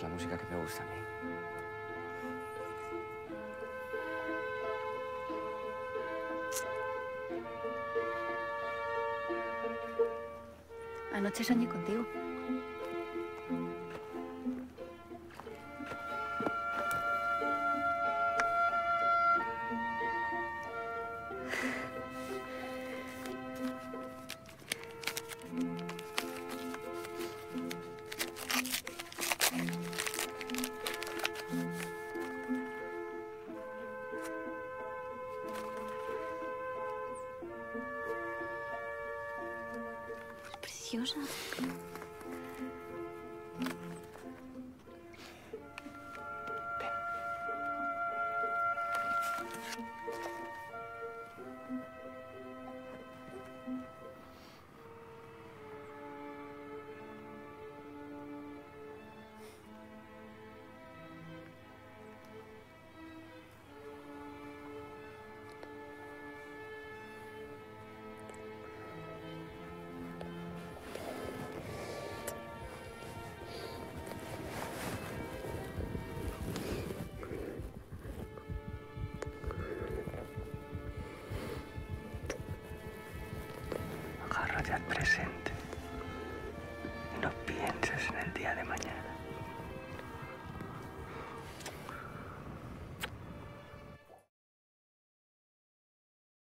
única que me gusta a mí. Anoche soñé contigo. Preciosa. Al presente y no pienses en el día de mañana.